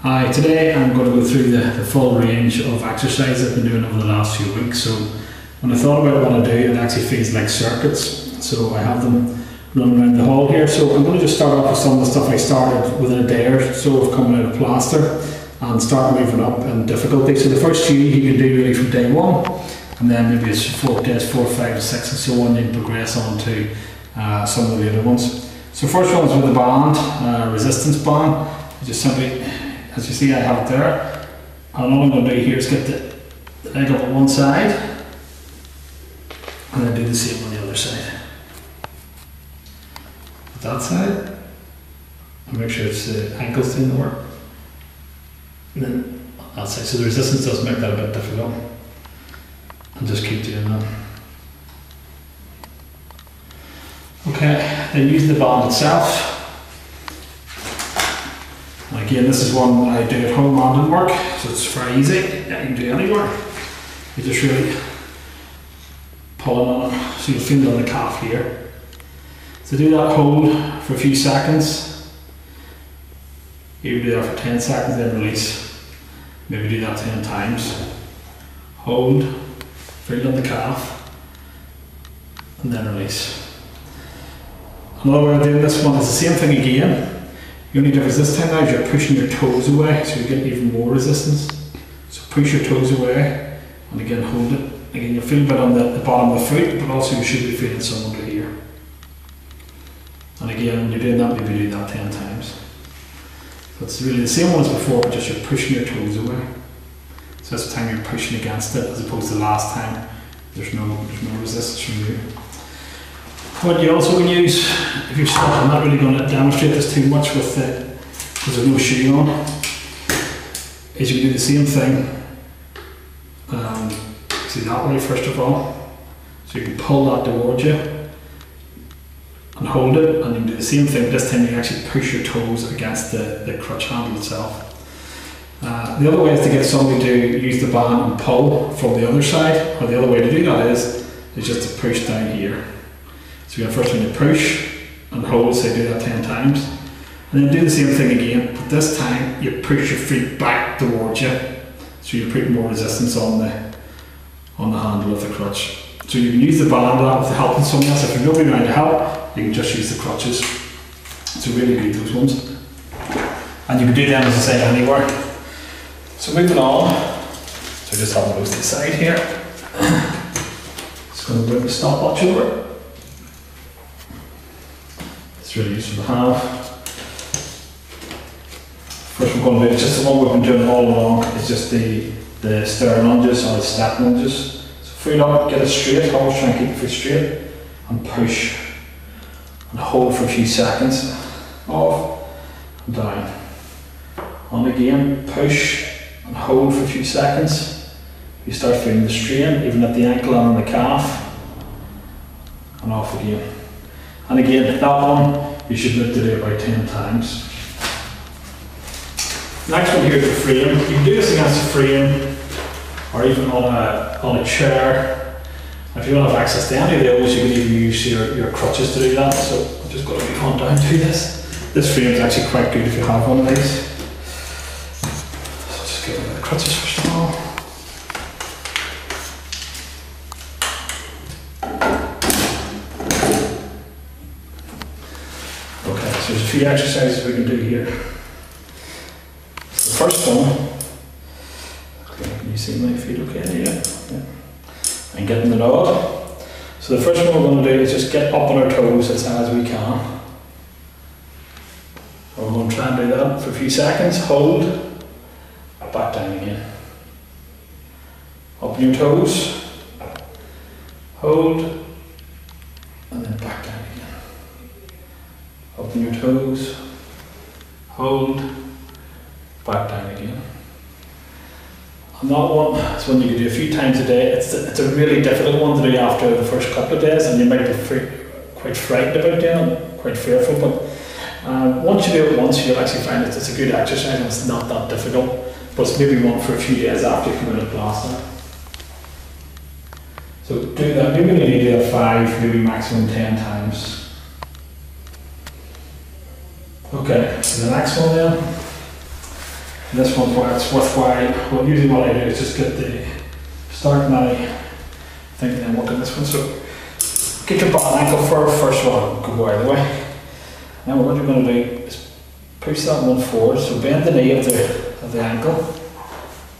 Hi, today I'm going to go through the, the full range of exercises I've been doing over the last few weeks. So when I thought about what I do, it actually feels like circuits. So I have them running around the hall here. So I'm going to just start off with some of the stuff I started within a day or so of coming out of plaster and start moving up in difficulty. So the first few you can do really from day one and then maybe it's four days, four, five, six and so on, then progress on to uh, some of the other ones. So first one is with the band, uh, resistance band. You just simply as you see I have it there. And all I'm going to do here is get the, the leg up on one side and then do the same on the other side. That side. And make sure it's uh, the ankles doing the work. And then that side. So the resistance does make that a bit difficult. And just keep doing that. Okay, then use the band itself. Again, this is one I do at home and in work, so it's very easy. Yeah, you can do anywhere. You just really pull on it, so you feel it on the calf here. So do that hold for a few seconds. You do that for 10 seconds, then release. Maybe do that 10 times. Hold, feel on the calf, and then release. Another way of doing this one is the same thing again. The only difference this time now is you're pushing your toes away, so you get even more resistance. So push your toes away, and again hold it. Again, you'll feel a bit on the, the bottom of the foot, but also you should be feeling some under here. And again, you're doing that, maybe do that 10 times. It's really the same one as before, but just you're pushing your toes away. So this time you're pushing against it, as opposed to last time, there's no, there's no resistance from you. What you also can use, if you're stuck, I'm not really going to demonstrate this too much with the, because there's no shoe on, is you can do the same thing. Um, see that way first of all. So you can pull that towards you and hold it, and you can do the same thing. This time you actually push your toes against the, the crutch handle itself. Uh, the other way is to get somebody to use the band and pull from the other side, or the other way to do that is, is just to push down here. So you first when you push and hold, say do that 10 times. And then do the same thing again, but this time you push your feet back towards you. So you're putting more resistance on the on the handle of the crutch. So you can use the band with the help of someone else. If you're nobody around to help, you can just use the crutches. It's really good those ones. And you can do them as I say anywhere. So moving on. So just have those to the side here. Just going to bring the stopwatch over. It's really useful to have. First we're going to do is just the one we've been doing all along, it's just the, the stair lunges or the step lunges. So foot up, get it straight, always try and keep the foot straight, and push. And hold for a few seconds, off, and down. On again, push, and hold for a few seconds. You start feeling the strain, even at the ankle and on the calf, and off again. And again, that one, you should look to do about 10 times. Next one here is the frame. You can do this against a frame or even on a, on a chair. If you don't have access to any of those, you can even use your, your crutches to do that. So I'm just going to move on down to this. This frame is actually quite good if you have one of these. So just of the crutches of all. Okay, so there's a few exercises we can do here. The first one, okay, can you see my feet okay? Yeah. yeah. And getting the nod. So the first one we're going to do is just get up on our toes as high as we can. We're going to try and do that for a few seconds. Hold, back down again. Up on your toes, hold, and then back down again. Your toes, hold, back down again. And that one is one you can do a few times a day. It's a, it's a really difficult one to do after the first couple of days, and you might be free, quite frightened about doing it, quite fearful. But uh, once you do it once, you'll actually find that it's a good exercise and it's not that difficult. But it's maybe one for a few days after you come out of plaster. So do that. Maybe you need to do that five, maybe maximum ten times. Okay, the next one then. this one's where it's worthwhile. Well, usually what I do is just get the start my thing and then work on this one. So get your ball ankle first. First one, go out of the way. Now what you're going to do is push that one forward. So bend the knee of the of the ankle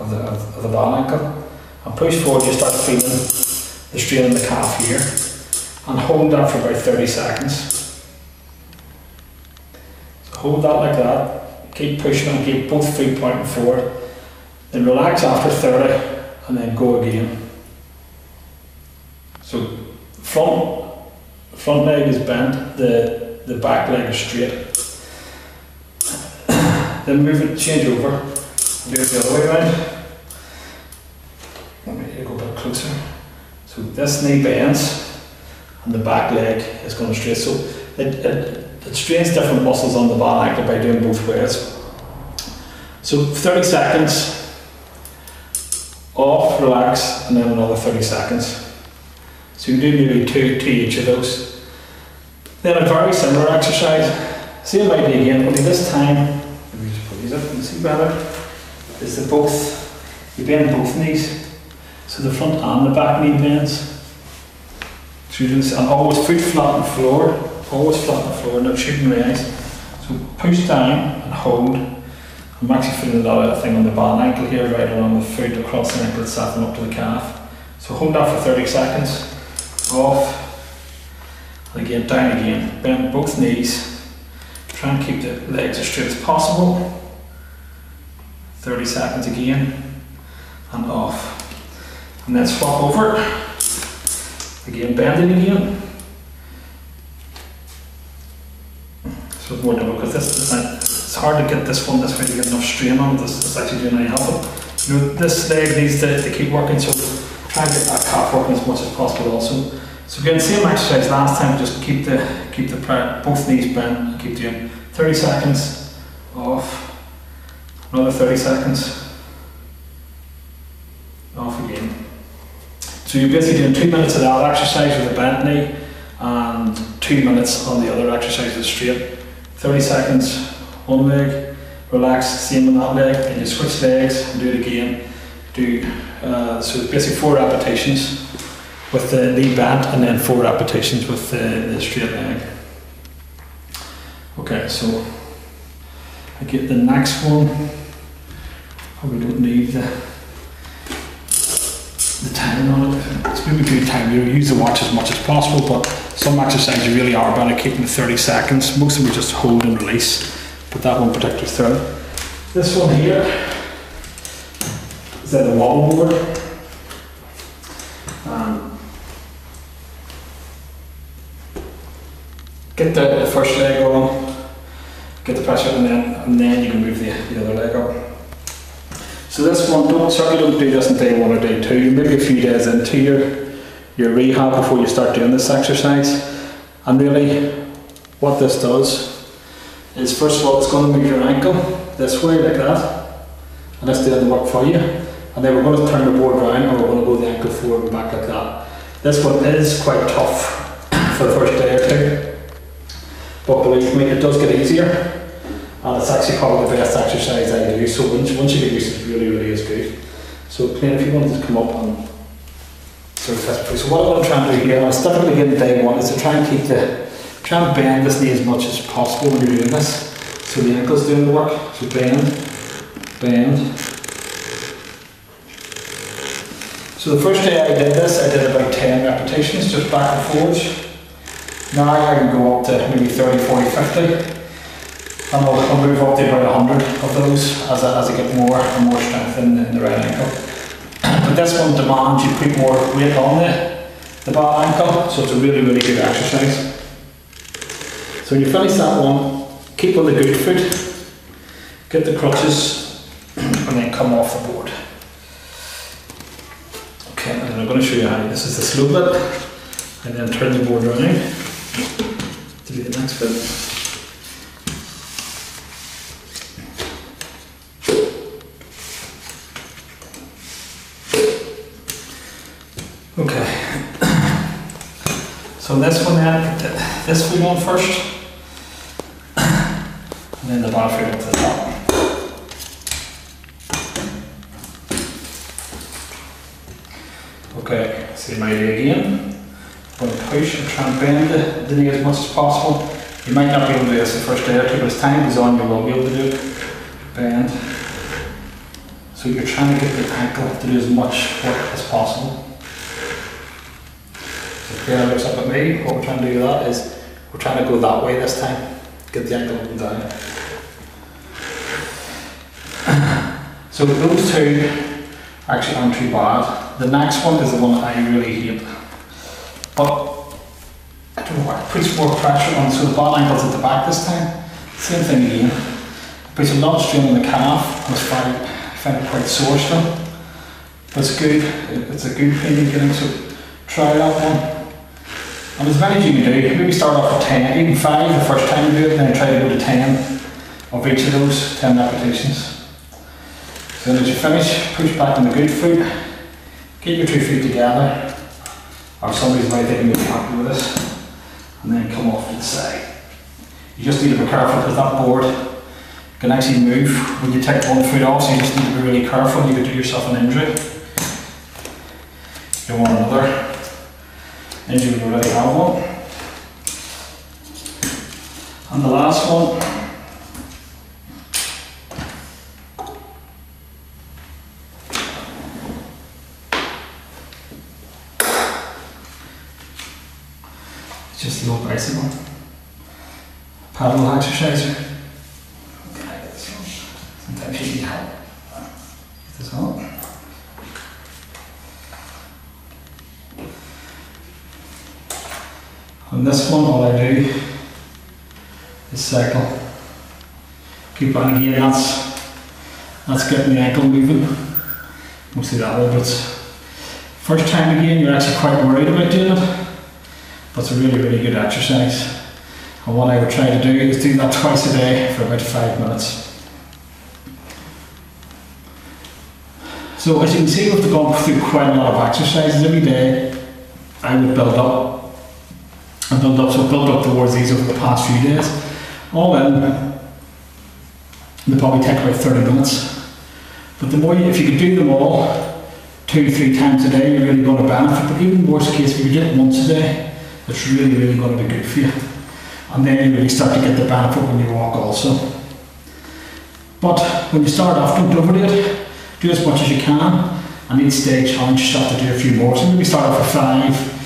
of the of, of the ball ankle and push forward. You start feeling the strain in the calf here and hold that for about 30 seconds. Hold that like that. Keep pushing and keep both feet pointing forward. Then relax after 30 and then go again. So front front leg is bent, the the back leg is straight. then move it, change over, do it the other way around. Let me go bit closer. So this knee bends and the back leg is going straight. So it, it, it strains different muscles on the back by doing both ways. So 30 seconds off, relax, and then another 30 seconds. So you can do maybe two to each of those. Then a very similar exercise, same idea again, only this time, let me just put these up and see better, is that both, you bend both knees, so the front and the back knee bends. Do and always foot flat on the floor, always flat on the floor, not shooting raise. So push down and hold. I'm actually feeling a lot of thing on the ball ankle here, right along the foot, across the ankle, setting up to the calf. So hold that for 30 seconds, off, and again, down again. Bend both knees. Try and keep the legs as straight as possible. 30 seconds again, and off. And then swap over. Again, bending again. So it's more difficult because this, this it's hard to get this one this way to get enough strain on this. It's actually doing any help. You know, this leg needs to, to keep working, so try and get that calf working as much as possible also. So again, same exercise last time, just keep the keep the both knees bent, keep doing 30 seconds off, another 30 seconds, off again. So you're basically doing two minutes of that exercise with a bent knee and two minutes on the other exercise with straight. 30 seconds one leg, relax, same on that leg, and you switch legs and do it again. Do uh, so basically four repetitions with the knee bent and then four repetitions with the, the straight leg. Okay, so I get the next one. Probably don't need the the time on it. It's maybe good time. You use the watch as much as possible, but some exercises you really are better keeping the 30 seconds. Most of them are just hold and release but that one particular thread. This one here is then the wobble board. Um, get the, the, first leg on, get the pressure, and then and then you can move the, the other leg up. So this one, don't certainly don't do this on day one or day two. Maybe a few days into your your rehab before you start doing this exercise. And really, what this does is first of all it's going to move your ankle this way like that and that's doing the work for you and then we're going to turn the board around and we're going to go the ankle forward and back like that. This one is quite tough for the first day or two but believe me it does get easier and it's actually probably the best exercise I do so once, once you get used to it, really really is good. So Clint if you wanted to come up and sort of test So what I'm going to do here, and it's difficult again day one, is to try and keep the Try and bend this knee as much as possible when you're doing this. So the ankle's doing the work. So bend, bend. So the first day I did this, I did about 10 repetitions, just back and forwards. Now I can go up to maybe 30, 40, 50. And I'll, I'll move up to about 100 of those as I, as I get more and more strength in, in the right ankle. But this one demands you put more weight on the, the ball ankle, so it's a really, really good exercise. So when you finish that one, keep on the good foot, get the crutches, and then come off the board. Okay, and I'm going to show you how this is the slow bit, and then turn the board around to do the next bit. this one out, this food on first, and then the bottom food up to the top. Okay, same idea again. I'm going to push and try and bend the knee as much as possible. You might not be able to do this the first day or two, but as time goes on, you will be able to do it. Bend. So you're trying to get the ankle to do as much work as possible. Pierre looks up at me. What we're trying to do with that is we're trying to go that way this time. Get the ankle up and down. So those two actually aren't too bad. The next one is the one I really hate. But I don't know why, it puts more pressure on, so the bad angle's at the back this time. Same thing again. It puts a lot of strain on the calf, I find, it quite sore still. But it's good, it's a good getting, so try that one. And as many you can do, maybe start off with 10, even 5 the first time you do it, and then try to go to 10 of each of those 10 repetitions. So then as you finish, push back on the good foot, get your two feet together, or somebody's might think you'll be happy with this, and then come off to the side. You just need to be careful because that board can actually move when you take one foot off, so you just need to be really careful, you could do yourself an injury. You want another when you already have one. And the last one, It's just the old bicycle. Pedal exerciser. Okay, one. Sometimes you need help. Get this out. On this one, all I do is cycle. Keep on again, that's, that's getting the ankle moving. Mostly that way, but first time again, you're actually quite worried about doing it. But it's a really, really good exercise. And what I would try to do is do that twice a day for about five minutes. So as you can see, we've gone through quite a lot of exercises every day. I would build up and build up, so build up towards these over the past few days. All in, they probably take about 30 minutes. But the more you, if you could do them all, two, three times a day, you're really going to benefit. But even worst case, if you do it once a day, it's really, really going to be good for you. And then you really start to get the benefit when you walk also. But when you start off, don't overdo it. Do as much as you can. And each stage, challenge yourself to do a few more. So maybe start off with five.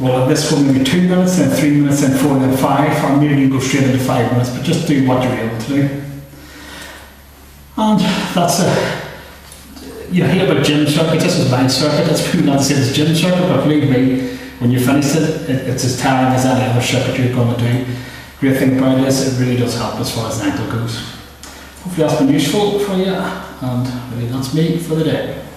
Well, at this one, maybe two minutes, then three minutes, then four, then five. Maybe you go straight into five minutes, but just do what you're able to do. And that's it. You hear about gym circuit, this is mind circuit, that's probably not the same as gym circuit, but believe me, when you finish it, it it's as tiring as any other circuit you're going to do. Great thing about it is it really does help as far as the ankle goes. Hopefully that's been useful for you, and really that's me for the day.